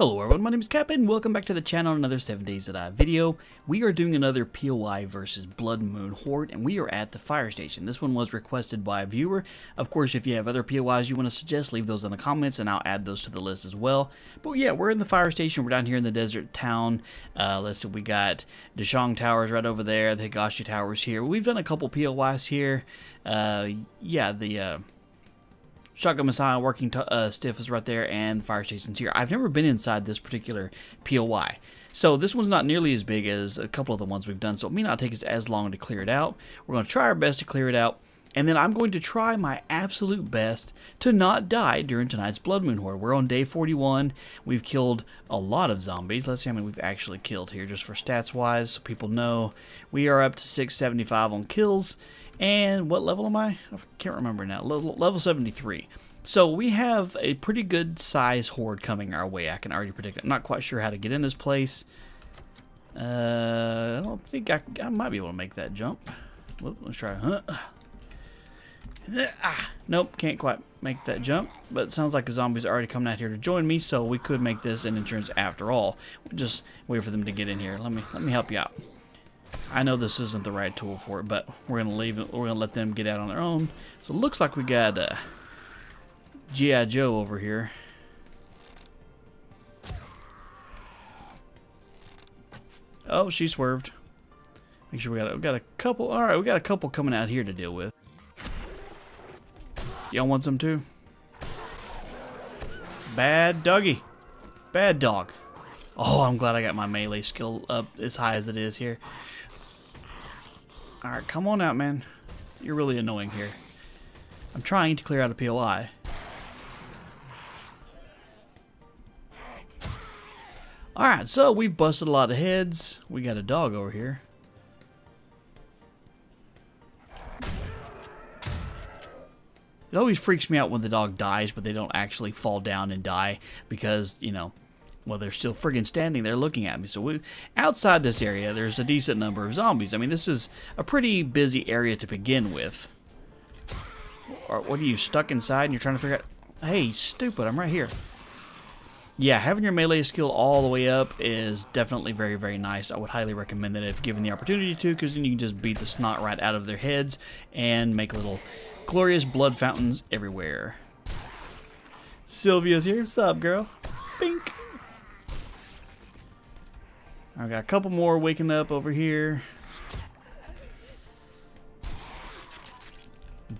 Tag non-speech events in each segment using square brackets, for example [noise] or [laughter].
Hello everyone, my name is Cap and welcome back to the channel another 7 Days to Die video. We are doing another POI versus Blood Moon Horde and we are at the fire station. This one was requested by a viewer. Of course, if you have other POIs you want to suggest, leave those in the comments and I'll add those to the list as well. But yeah, we're in the fire station. We're down here in the desert town. Uh, let's see, we got Dishong Towers right over there, the Higashi Towers here. We've done a couple POIs here. Uh, yeah, the... Uh, Shotgun Messiah working uh, stiff is right there, and the fire station's here. I've never been inside this particular POI. So this one's not nearly as big as a couple of the ones we've done, so it may not take us as long to clear it out. We're going to try our best to clear it out, and then I'm going to try my absolute best to not die during tonight's Blood Moon Horde. We're on day 41. We've killed a lot of zombies. Let's see how many we've actually killed here, just for stats-wise, so people know. We are up to 675 on kills, and what level am I? I can't remember now. Level, level 73. So we have a pretty good size horde coming our way. I can already predict it. I'm not quite sure how to get in this place. Uh, I don't think I, I might be able to make that jump. Whoop, let's try. Huh? Ah, nope, can't quite make that jump. But it sounds like the zombies already coming out here to join me, so we could make this an insurance after all. We'll just wait for them to get in here. Let me let me help you out. I know this isn't the right tool for it, but we're gonna leave it. We're gonna let them get out on their own. So it looks like we got uh, GI Joe over here. Oh, she swerved. Make sure we got we got a couple. All right, we got a couple coming out here to deal with. Y'all want some too? Bad doggy. Bad dog. Oh, I'm glad I got my melee skill up as high as it is here. Alright, come on out, man. You're really annoying here. I'm trying to clear out a POI. Alright, so we've busted a lot of heads. We got a dog over here. It always freaks me out when the dog dies, but they don't actually fall down and die because, you know, well, they're still friggin' standing there looking at me. So we, outside this area, there's a decent number of zombies. I mean, this is a pretty busy area to begin with. Or what are you, stuck inside and you're trying to figure out... Hey, stupid, I'm right here. Yeah, having your melee skill all the way up is definitely very, very nice. I would highly recommend that if given the opportunity to, because then you can just beat the snot right out of their heads and make little glorious blood fountains everywhere. Sylvia's here. What's up, girl? Pink. I got a couple more waking up over here.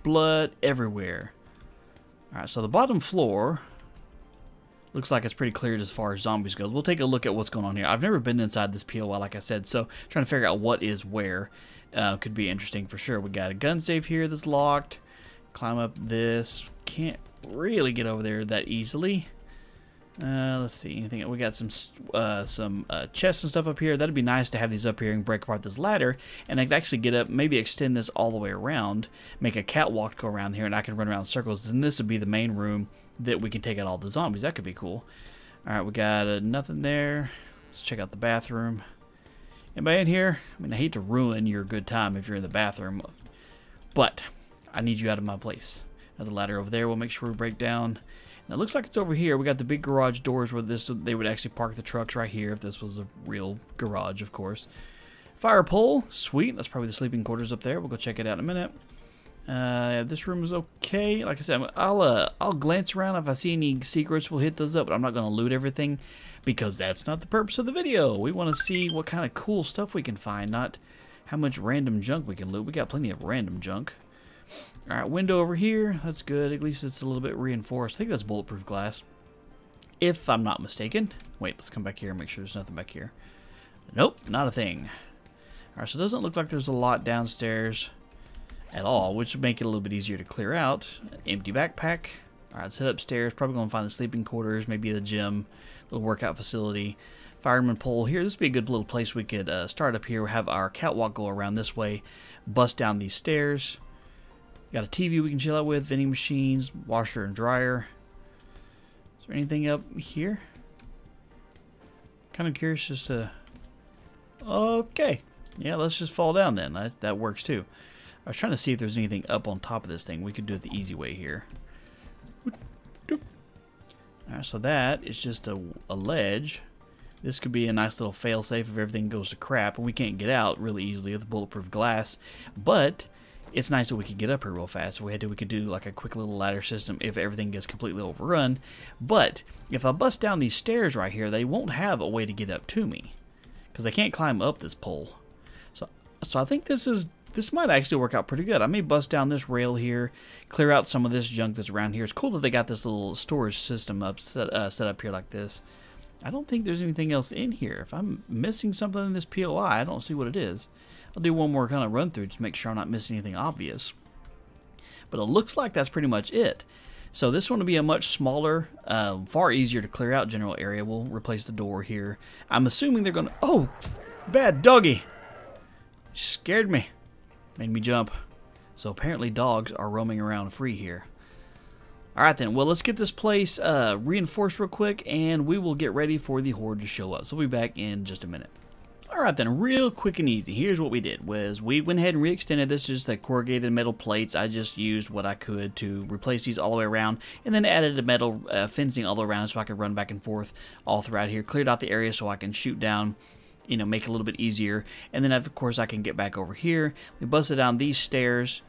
Blood everywhere. Alright, so the bottom floor looks like it's pretty cleared as far as zombies goes. We'll take a look at what's going on here. I've never been inside this POI, like I said, so trying to figure out what is where uh, could be interesting for sure. We got a gun safe here that's locked. Climb up this. Can't really get over there that easily. Uh, let's see, anything? We got some uh, some uh, chests and stuff up here. That'd be nice to have these up here and break apart this ladder, and I could actually get up, maybe extend this all the way around, make a catwalk go around here, and I can run around circles. And this would be the main room that we can take out all the zombies. That could be cool. All right, we got uh, nothing there. Let's check out the bathroom. Anybody in here? I mean, I hate to ruin your good time if you're in the bathroom, but I need you out of my place. Another ladder over there. We'll make sure we break down. Now, it looks like it's over here. We got the big garage doors where this they would actually park the trucks right here if this was a real garage, of course. Fire pole, sweet. That's probably the sleeping quarters up there. We'll go check it out in a minute. Uh, this room is okay. Like I said, I'll uh, I'll glance around if I see any secrets. We'll hit those up, but I'm not going to loot everything because that's not the purpose of the video. We want to see what kind of cool stuff we can find, not how much random junk we can loot. We got plenty of random junk. Alright, window over here. That's good. At least it's a little bit reinforced. I think that's bulletproof glass. If I'm not mistaken. Wait, let's come back here and make sure there's nothing back here. Nope, not a thing. Alright, so it doesn't look like there's a lot downstairs at all, which would make it a little bit easier to clear out. Empty backpack. Alright, let's head upstairs. Probably going to find the sleeping quarters, maybe the gym, little workout facility. Fireman pole here. This would be a good little place we could uh, start up here. We Have our catwalk go around this way, bust down these stairs. Got a TV we can chill out with, vending machines, washer and dryer. Is there anything up here? Kind of curious as to... Okay. Yeah, let's just fall down then. That, that works too. I was trying to see if there's anything up on top of this thing. We could do it the easy way here. Alright, so that is just a, a ledge. This could be a nice little fail-safe if everything goes to crap and we can't get out really easily with bulletproof glass. But it's nice that we could get up here real fast. If we had to, we could do like a quick little ladder system if everything gets completely overrun. But if I bust down these stairs right here, they won't have a way to get up to me because they can't climb up this pole. So, so I think this is this might actually work out pretty good. I may bust down this rail here, clear out some of this junk that's around here. It's cool that they got this little storage system up set, uh, set up here like this. I don't think there's anything else in here. If I'm missing something in this POI, I don't see what it is. I'll do one more kind of run through to make sure I'm not missing anything obvious. But it looks like that's pretty much it. So this one will be a much smaller, uh, far easier to clear out general area. We'll replace the door here. I'm assuming they're going to... Oh! Bad doggy! Scared me. Made me jump. So apparently dogs are roaming around free here. Alright then, well let's get this place uh, reinforced real quick and we will get ready for the horde to show up. So we'll be back in just a minute. Alright then, real quick and easy. Here's what we did, was we went ahead and re-extended this, just the corrugated metal plates. I just used what I could to replace these all the way around, and then added a metal uh, fencing all the way around so I could run back and forth all throughout here. Cleared out the area so I can shoot down you know, make it a little bit easier. And then, of course, I can get back over here. We busted down these stairs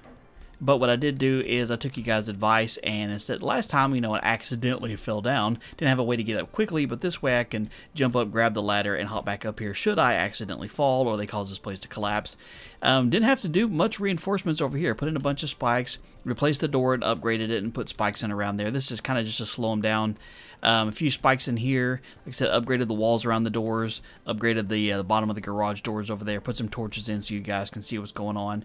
but what I did do is I took you guys' advice and instead, last time, you know, I accidentally fell down. Didn't have a way to get up quickly, but this way I can jump up, grab the ladder, and hop back up here should I accidentally fall or they cause this place to collapse. Um, didn't have to do much reinforcements over here. Put in a bunch of spikes, replaced the door and upgraded it and put spikes in around there. This is kind of just to slow them down. Um, a few spikes in here. Like I said, upgraded the walls around the doors, upgraded the, uh, the bottom of the garage doors over there, put some torches in so you guys can see what's going on.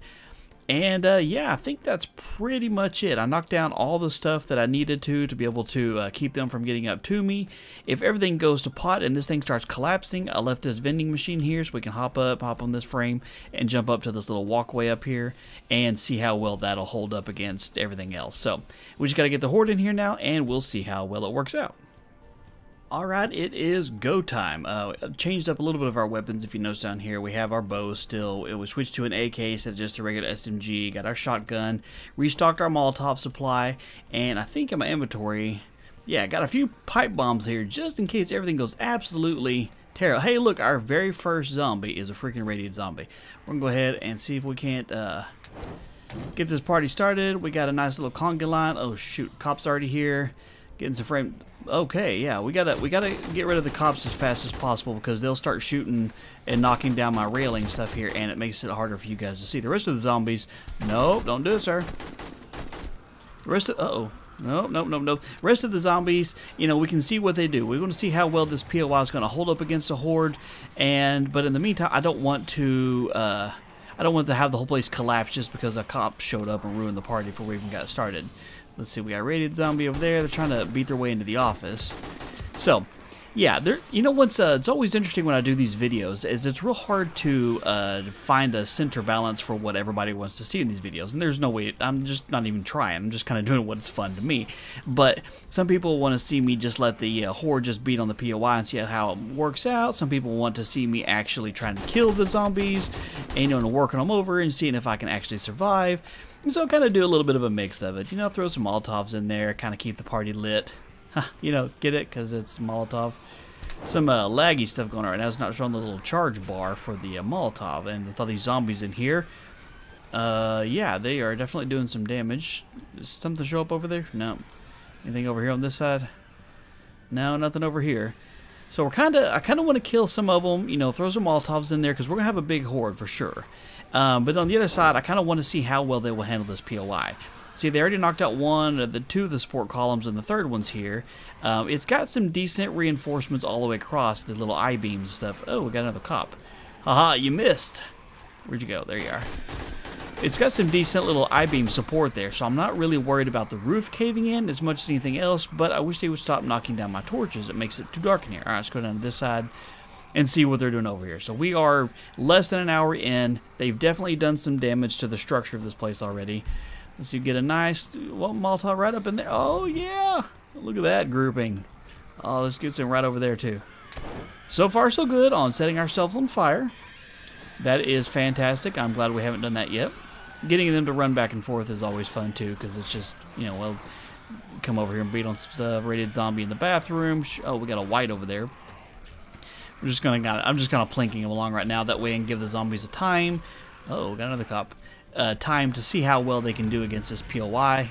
And uh, yeah, I think that's pretty much it. I knocked down all the stuff that I needed to to be able to uh, keep them from getting up to me. If everything goes to pot and this thing starts collapsing, I left this vending machine here so we can hop up, hop on this frame, and jump up to this little walkway up here and see how well that'll hold up against everything else. So we just got to get the horde in here now and we'll see how well it works out. Alright, it is go time. Uh, changed up a little bit of our weapons, if you notice down here. We have our bow still. It was switched to an AK instead of just a regular SMG. Got our shotgun. Restocked our Molotov supply. And I think in my inventory, yeah, got a few pipe bombs here just in case everything goes absolutely terrible. Hey, look, our very first zombie is a freaking radiant zombie. We're going to go ahead and see if we can't uh, get this party started. We got a nice little conga line. Oh, shoot, cop's already here. Getting some frame okay, yeah, we gotta we gotta get rid of the cops as fast as possible because they'll start shooting and knocking down my railing stuff here, and it makes it harder for you guys to see. The rest of the zombies, nope, don't do it, sir. The rest of, uh oh. Nope, nope, nope, nope. Rest of the zombies, you know, we can see what they do. We want to see how well this POI is going to hold up against a horde, and but in the meantime, I don't want to, uh, I don't want to have the whole place collapse just because a cop showed up and ruined the party before we even got started. Let's see, we got a Radiant Zombie over there. They're trying to beat their way into the office. So, yeah, there. You know what's uh, it's always interesting when I do these videos is it's real hard to uh, find a center balance for what everybody wants to see in these videos, and there's no way. I'm just not even trying. I'm just kind of doing [laughs] what's fun to me. But some people want to see me just let the uh, horde just beat on the POI and see how it works out. Some people want to see me actually trying to kill the zombies, and you know, working them over and seeing if I can actually survive. So kind of do a little bit of a mix of it. You know, throw some Molotovs in there, kind of keep the party lit. [laughs] you know, get it? Because it's Molotov. Some uh, laggy stuff going on right now. It's not showing the little charge bar for the uh, Molotov. And with all these zombies in here, uh, yeah, they are definitely doing some damage. Does something show up over there? No. Anything over here on this side? No, nothing over here. So we're kind of, I kind of want to kill some of them, you know, throw some Molotovs in there because we're going to have a big horde for sure. Um, but on the other side, I kind of want to see how well they will handle this POI. See, they already knocked out one of the two of the support columns, and the third one's here. Um, it's got some decent reinforcements all the way across, the little I-beams and stuff. Oh, we got another cop. Haha, you missed. Where'd you go? There you are. It's got some decent little I-beam support there, so I'm not really worried about the roof caving in as much as anything else, but I wish they would stop knocking down my torches. It makes it too dark in here. All right, let's go down to this side and see what they're doing over here. So we are less than an hour in. They've definitely done some damage to the structure of this place already. Let's see, get a nice well, Molotov right up in there. Oh, yeah. Look at that grouping. Oh, let's get some right over there, too. So far, so good on setting ourselves on fire. That is fantastic. I'm glad we haven't done that yet. Getting them to run back and forth is always fun, too, because it's just, you know, well, come over here and beat on some stuff. Rated zombie in the bathroom. Oh, we got a white over there. We're just gonna. I'm just kind of plinking him along right now. That way, and give the zombies a time. Oh, got another cop. Uh, time to see how well they can do against this POI.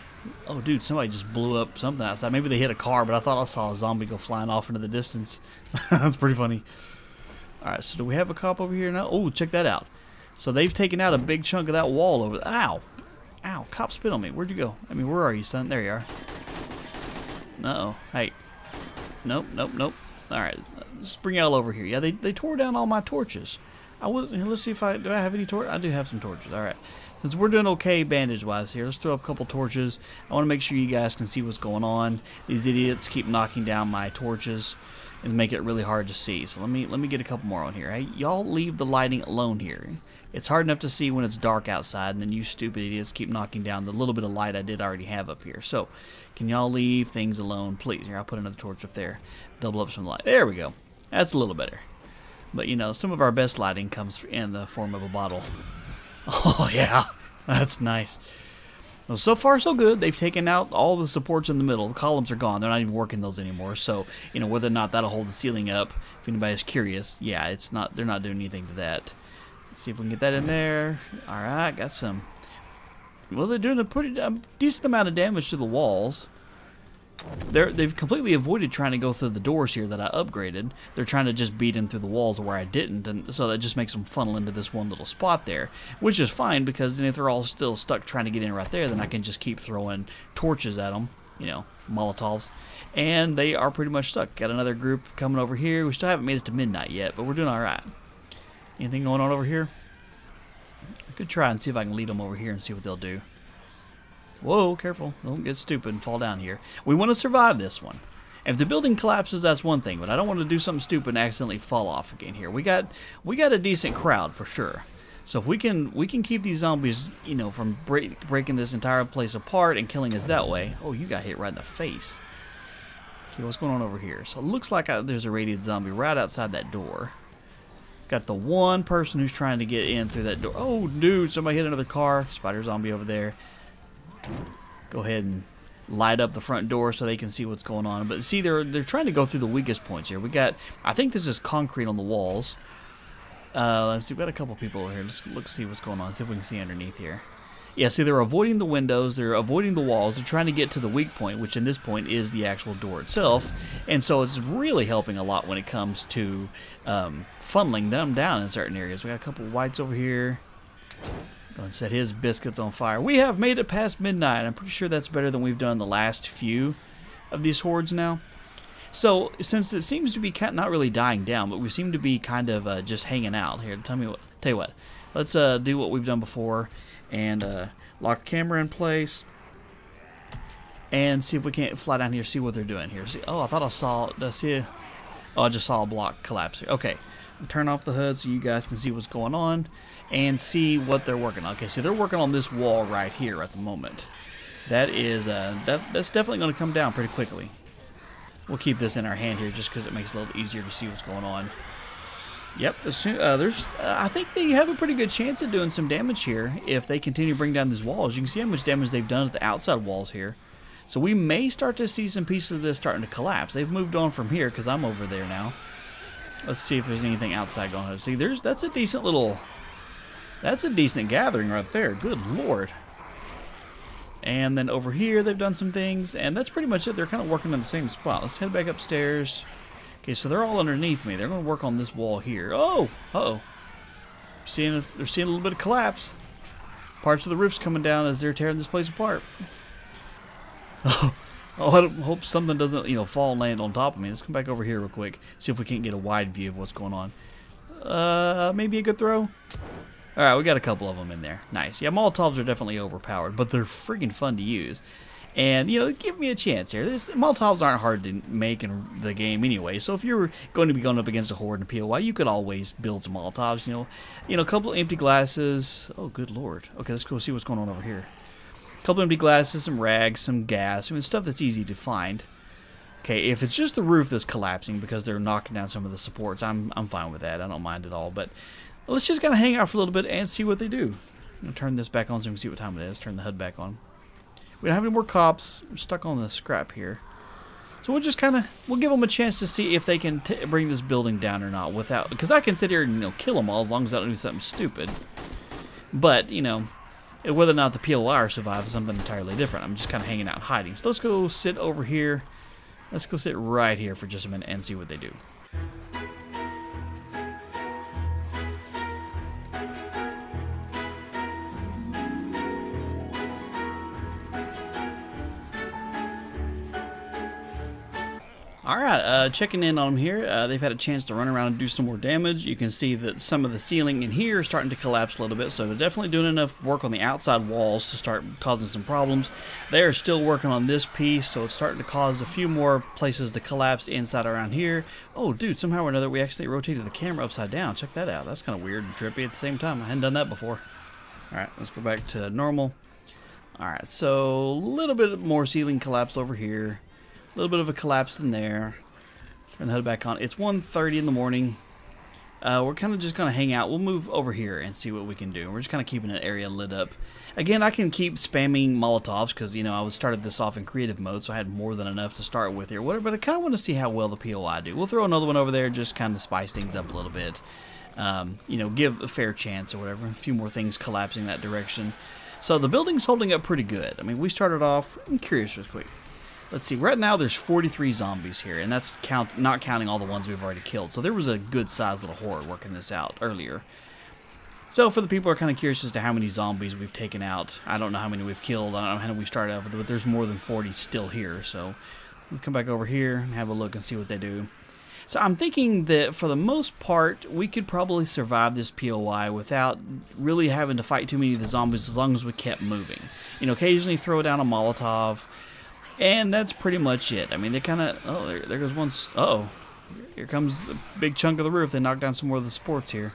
Oh, dude, somebody just blew up something outside. Maybe they hit a car, but I thought I saw a zombie go flying off into the distance. [laughs] That's pretty funny. All right, so do we have a cop over here now? Oh, check that out. So they've taken out a big chunk of that wall over there. Ow. Ow, cop spit on me. Where'd you go? I mean, where are you, son? There you are. Uh-oh. Hey. Nope, nope, nope. All right, let's bring y'all over here. Yeah, they, they tore down all my torches. I was, let's see if I, do I have any torches? I do have some torches. All right. Since we're doing okay bandage-wise here, let's throw up a couple torches. I want to make sure you guys can see what's going on. These idiots keep knocking down my torches and make it really hard to see. So let me let me get a couple more on here. Hey, y'all leave the lighting alone here. It's hard enough to see when it's dark outside, and then you stupid idiots keep knocking down the little bit of light I did already have up here. So, can y'all leave things alone, please? Here, I'll put another torch up there. Double up some light. There we go. That's a little better. But, you know, some of our best lighting comes in the form of a bottle. [laughs] Oh, yeah. That's nice. Well, so far so good. They've taken out all the supports in the middle. The columns are gone. They're not even working those anymore. So, you know, whether or not that'll hold the ceiling up, if anybody's curious, yeah, it's not. They're not doing anything to that. See if we can get that in there. All right, got some. Well, they're doing a pretty decent amount of damage to the walls. They're, they've completely avoided trying to go through the doors here that I upgraded. They're trying to just beat in through the walls where I didn't, and so that just makes them funnel into this one little spot there, which is fine because then if they're all still stuck trying to get in right there, then I can just keep throwing torches at them, you know, Molotovs, and they are pretty much stuck. Got another group coming over here. We still haven't made it to midnight yet, but we're doing all right. Anything going on over here? I could try and see if I can lead them over here and see what they'll do. Whoa, careful. Don't get stupid and fall down here. We want to survive this one. If the building collapses, that's one thing, but I don't want to do something stupid and accidentally fall off again here. We got we got a decent crowd for sure. So if we can we can keep these zombies, you know, from break, breaking this entire place apart and killing us that way. Oh, you got hit right in the face. Okay, what's going on over here? So it looks like I, there's a radiant zombie right outside that door. Got the one person who's trying to get in through that door. Oh, dude, somebody hit another car. Spider zombie over there go ahead and light up the front door so they can see what's going on. But see, they're they're trying to go through the weakest points here. We got, I think this is concrete on the walls. Uh, let's see, we've got a couple people over here. Let's look see what's going on. See if we can see underneath here. Yeah, see, they're avoiding the windows. They're avoiding the walls. They're trying to get to the weak point, which in this point is the actual door itself. And so it's really helping a lot when it comes to um, funneling them down in certain areas. We got a couple whites over here. Going to set his biscuits on fire. We have made it past midnight. I'm pretty sure that's better than we've done the last few of these hordes now. So, since it seems to be not really dying down, but we seem to be kind of uh, just hanging out here. Tell me what. Tell you what. Let's uh, do what we've done before and uh, lock the camera in place and see if we can't fly down here see what they're doing here. See, oh, I thought I saw. I see? Oh, I just saw a block collapse. Here. Okay, turn off the HUD so you guys can see what's going on and see what they're working on. Okay, so they're working on this wall right here at the moment. That is, uh, that, that's definitely going to come down pretty quickly. We'll keep this in our hand here just because it makes it a little easier to see what's going on. Yep, uh, there's. Uh, I think they have a pretty good chance of doing some damage here if they continue to bring down these walls. You can see how much damage they've done at the outside walls here. So we may start to see some pieces of this starting to collapse. They've moved on from here because I'm over there now. Let's see if there's anything outside going on. See, there's that's a decent little that's a decent gathering right there. Good lord. And then over here, they've done some things, and that's pretty much it. They're kind of working in the same spot. Let's head back upstairs. Okay, so they're all underneath me. They're going to work on this wall here. Oh, uh oh Seeing they're seeing a little bit of collapse. Parts of the roof's coming down as they're tearing this place apart. [laughs] Oh, I hope something doesn't, you know, fall and land on top of me. Let's come back over here real quick. See if we can't get a wide view of what's going on. Uh, maybe a good throw? Alright, we got a couple of them in there. Nice. Yeah, Molotovs are definitely overpowered, but they're freaking fun to use. And, you know, give me a chance here. This, Molotovs aren't hard to make in the game anyway, so if you're going to be going up against a horde in POI, you could always build some Molotovs, you know. You know, a couple empty glasses. Oh, good lord. Okay, let's go see what's going on over here. A couple empty glasses, some rags, some gas. I mean, stuff that's easy to find. Okay, if it's just the roof that's collapsing because they're knocking down some of the supports, I'm, I'm fine with that. I don't mind at all, but let's just kind of hang out for a little bit and see what they do. I'm turn this back on so we can see what time it is. Turn the HUD back on. We don't have any more cops. We're stuck on the scrap here. So we'll just kind of we'll give them a chance to see if they can bring this building down or not without because I can sit here and you know kill them all as long as I don't do something stupid. But you know whether or not the POI survives is something entirely different. I'm just kind of hanging out hiding. So let's go sit over here. Let's go sit right here for just a minute and see what they do. All right, uh, checking in on them here. Uh, they've had a chance to run around and do some more damage. You can see that some of the ceiling in here is starting to collapse a little bit, so they're definitely doing enough work on the outside walls to start causing some problems. They are still working on this piece, so it's starting to cause a few more places to collapse inside around here. Oh, dude, somehow or another we actually rotated the camera upside down. Check that out. That's kind of weird and trippy at the same time. I hadn't done that before. All right, let's go back to normal. All right, so a little bit more ceiling collapse over here. A little bit of a collapse in there. Turn the HUD back on. It's 1.30 in the morning. Uh, we're kind of just going to hang out. We'll move over here and see what we can do. We're just kind of keeping an area lit up. Again, I can keep spamming Molotovs because, you know, I started this off in creative mode, so I had more than enough to start with here. But I kind of want to see how well the POI do. We'll throw another one over there, just kind of spice things up a little bit. Um, you know, give a fair chance or whatever. A few more things collapsing that direction. So the building's holding up pretty good. I mean, we started off, I'm curious real quick. Let's see. Right now, there's 43 zombies here, and that's count not counting all the ones we've already killed. So there was a good sized little horde working this out earlier. So for the people who are kind of curious as to how many zombies we've taken out, I don't know how many we've killed. I don't know how many we started off with, but there's more than 40 still here. So let's come back over here and have a look and see what they do. So I'm thinking that for the most part, we could probably survive this POI without really having to fight too many of the zombies as long as we kept moving. You know, occasionally throw down a Molotov, and that's pretty much it. I mean, they kind of... Oh, there, there goes one... Uh oh Here comes the big chunk of the roof. They knocked down some more of the supports here.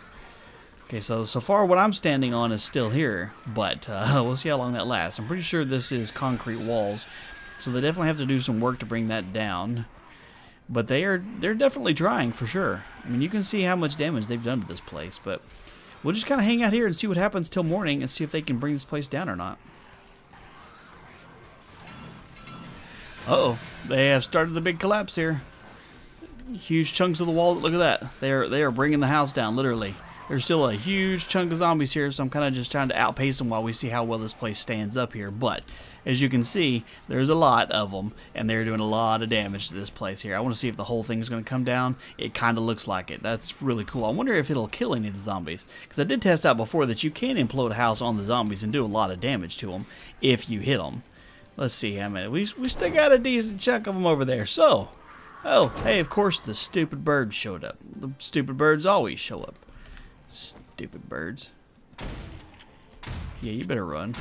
Okay, so so far what I'm standing on is still here, but uh, [laughs] we'll see how long that lasts. I'm pretty sure this is concrete walls, so they definitely have to do some work to bring that down. But they are they're definitely trying for sure. I mean, you can see how much damage they've done to this place, but we'll just kind of hang out here and see what happens till morning and see if they can bring this place down or not. Uh oh they have started the big collapse here. Huge chunks of the wall. Look at that. They are they are bringing the house down, literally. There's still a huge chunk of zombies here, so I'm kind of just trying to outpace them while we see how well this place stands up here. But as you can see, there's a lot of them, and they're doing a lot of damage to this place here. I want to see if the whole thing is going to come down. It kind of looks like it. That's really cool. I wonder if it'll kill any of the zombies. Because I did test out before that you can implode a house on the zombies and do a lot of damage to them if you hit them. Let's see how many. We, we still got a decent chunk of them over there. So, oh, hey, of course the stupid birds showed up. The stupid birds always show up. Stupid birds. Yeah, you better run.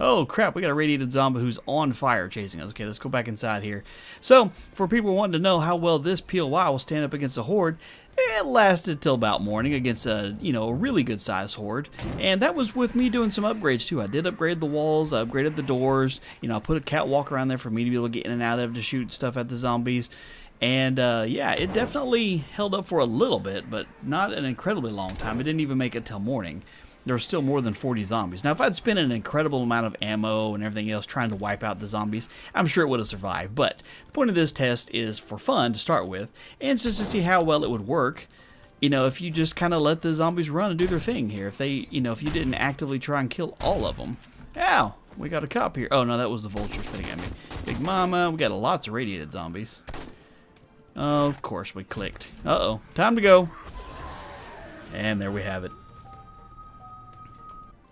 Oh crap, we got a radiated zombie who's on fire chasing us. Okay, let's go back inside here. So, for people wanting to know how well this POI will stand up against a horde, it lasted till about morning against a, you know, a really good sized horde. And that was with me doing some upgrades too. I did upgrade the walls, I upgraded the doors, you know, I put a catwalk around there for me to be able to get in and out of to shoot stuff at the zombies. And uh, yeah, it definitely held up for a little bit, but not an incredibly long time. It didn't even make it till morning there were still more than 40 zombies. Now, if I'd spent an incredible amount of ammo and everything else trying to wipe out the zombies, I'm sure it would have survived. But the point of this test is for fun to start with, and just to see how well it would work. You know, if you just kind of let the zombies run and do their thing here. If they, you know, if you didn't actively try and kill all of them. Ow! We got a cop here. Oh, no, that was the vulture spitting at me. Big Mama, we got lots of radiated zombies. Of course, we clicked. Uh-oh. Time to go. And there we have it.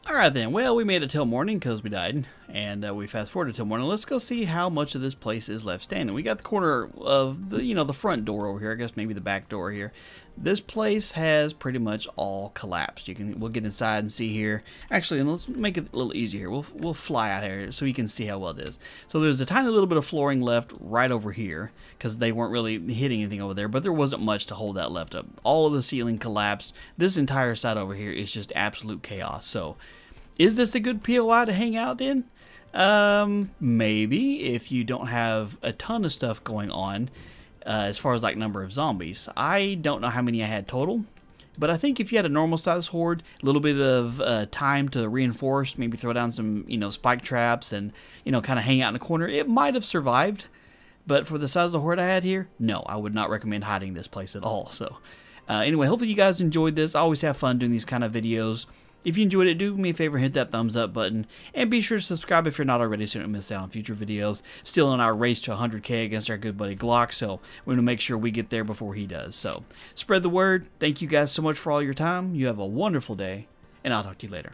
Alright then, well we made it till morning because we died, and uh, we fast forwarded till morning. Let's go see how much of this place is left standing. We got the corner of the, you know, the front door over here, I guess maybe the back door here. This place has pretty much all collapsed. You can, we'll get inside and see here. Actually, let's make it a little easier here. We'll, we'll fly out here so you can see how well it is. So there's a tiny little bit of flooring left right over here because they weren't really hitting anything over there, but there wasn't much to hold that left up. All of the ceiling collapsed. This entire side over here is just absolute chaos. So is this a good POI to hang out in? Um, maybe if you don't have a ton of stuff going on uh, as far as like number of zombies. I don't know how many I had total. But I think if you had a normal size horde, a little bit of uh, time to reinforce, maybe throw down some, you know, spike traps and, you know, kind of hang out in a corner, it might have survived. But for the size of the horde I had here, no, I would not recommend hiding this place at all. So, uh, anyway, hopefully you guys enjoyed this. I always have fun doing these kind of videos. If you enjoyed it, do me a favor, hit that thumbs up button, and be sure to subscribe if you're not already so you don't miss out on future videos. Still in our race to 100k against our good buddy Glock, so we're going to make sure we get there before he does. So, spread the word. Thank you guys so much for all your time. You have a wonderful day, and I'll talk to you later.